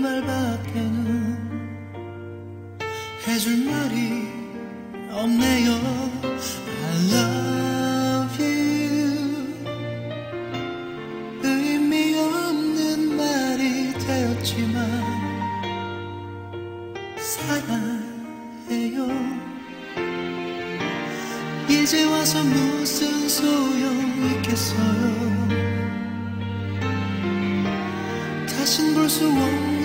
말 밖에 해줄 말이 없네요. I love you. 의미 없는 말이 되었지만 사랑해요. 이제 와서 무슨 소용 있겠어? 다신 볼 수 없는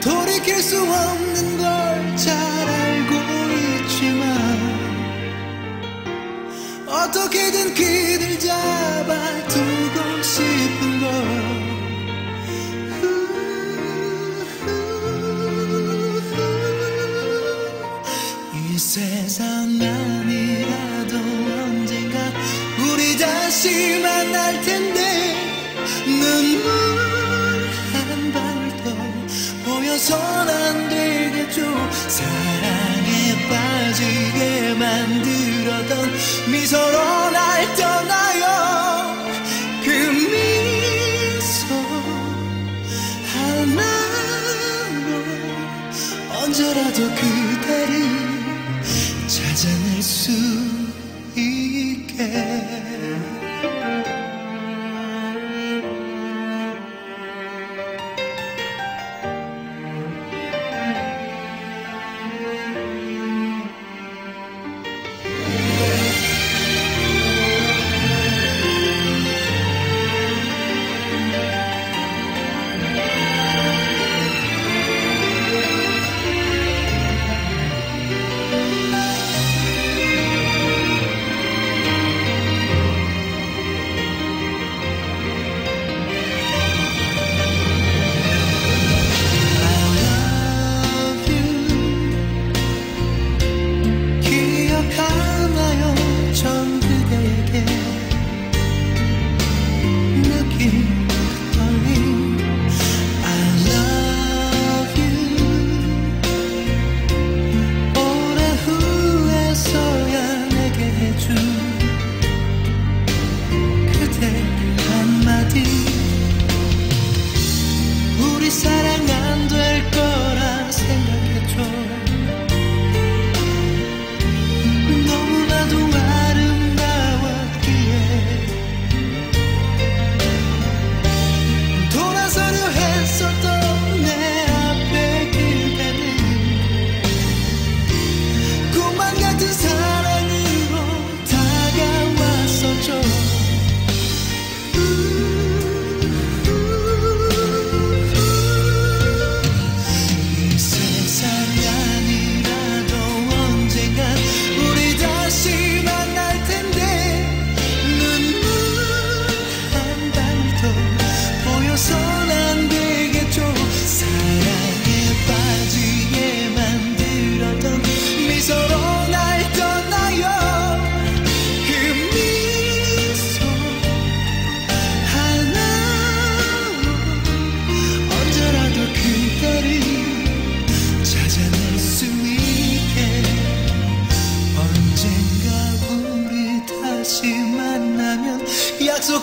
돌이킬 수 없는 걸 잘 알고 있지만 어떻게든 그들 잡아두고 싶은 걸. 이 세상 아니라도 언젠가 우리 다시 만날 텐데 더 보여선 안 되겠죠. 사랑에 빠지게 만들었던 미소로 날 떠나요. 그 미소 하나로 언제라도 그대를 찾아낼 수 있게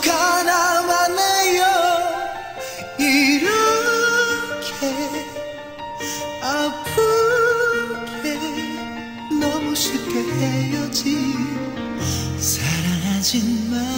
가나마네요. 이렇게 아프게 너무 쉽게 헤어진 사랑하지만